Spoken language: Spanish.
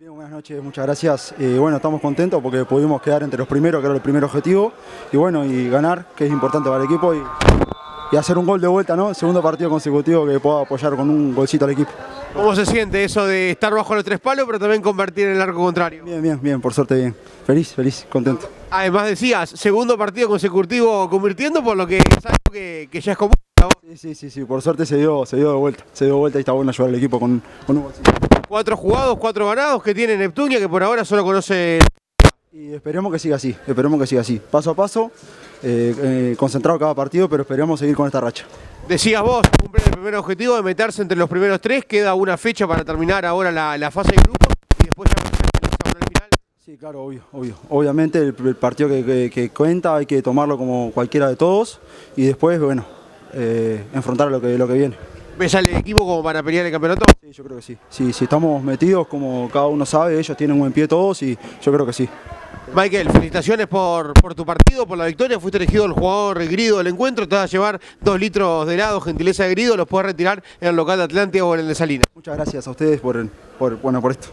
Bien, buenas noches, muchas gracias. Eh, bueno, estamos contentos porque pudimos quedar entre los primeros, que era el primer objetivo, y bueno, y ganar, que es importante para el equipo, y, y hacer un gol de vuelta, ¿no? Segundo partido consecutivo que pueda apoyar con un golcito al equipo. ¿Cómo se siente eso de estar bajo los tres palos, pero también convertir en el arco contrario? Bien, bien, bien, por suerte bien. Feliz, feliz, contento. Además decías, segundo partido consecutivo convirtiendo, por lo que es algo que, que ya es común. Sí, sí, sí, sí, por suerte se dio, se dio de vuelta, se dio de vuelta y está bueno ayudar al equipo con, con un golcito. Cuatro jugados, cuatro ganados que tiene Neptunia, que por ahora solo conoce Y esperemos que siga así, esperemos que siga así, paso a paso, eh, eh, concentrado cada partido, pero esperemos seguir con esta racha. Decías vos, cumple el primer objetivo de meterse entre los primeros tres, queda una fecha para terminar ahora la, la fase de grupos y después ya el final. Sí, claro, obvio, obvio. Obviamente el, el partido que, que- que cuenta hay que tomarlo como cualquiera de todos y después, bueno, eh, enfrentar lo que, lo que viene. ¿Ves al equipo como para pelear el campeonato? Sí, yo creo que sí. Sí, si estamos metidos, como cada uno sabe, ellos tienen buen pie todos y yo creo que sí. Michael, felicitaciones por, por tu partido, por la victoria. Fuiste elegido el jugador grido del encuentro. Te vas a llevar dos litros de helado, gentileza de grido. Los puedes retirar en el local de Atlántida o en el de Salinas. Muchas gracias a ustedes por, por, bueno, por esto.